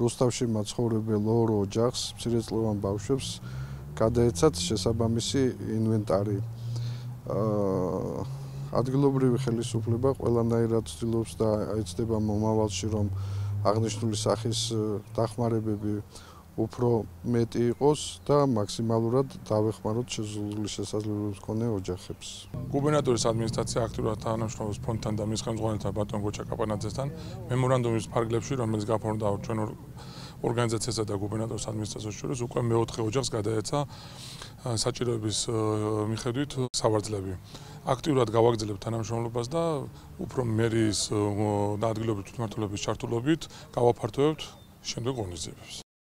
რუსთავში მაცხოვრებელ ორ ოჯახს, მცირეწლოვან ბავშვებს გადაეცათ შესაბამისი ინვენტარი. აა ადგილობრივი ხელისუფლება ყველანაირად ცდილობს და აიცდება მომავალში რომ აღნიშნული სახის დახმარებები უფრო მეტი იყოს და მაქსიმალურად დავეხმაროთ შეზღუდული შესაძლებლობების მქონე ოჯახებს. გუბერნატორის ადმინისტრაცია აქტიურად თანამშრომლობს ფონდთან და მის ხელმძღვანელთან ბატონ გოჩა კაპანაძესთან მემორანდუმის ფარგლებში, რომელიც გაფორმდა ჩვენ ორგანიზაციასა და გუბერნატორის ადმინისტრაციას შორის უკვე მეოთხე ოჯახს გადაეცა საჭიროების მიხედვით სავარძლები. აქტიურად გავაგრძელებთ თანამშრომლობას და უფრო მერის და ადგილობრივი თვითმმართველობის ჩართულობით გავაფართოვებთ შემდეგ ღონისძიებებს.